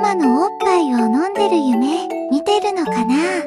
ママのおっぱいを飲んでる夢見てるのかな？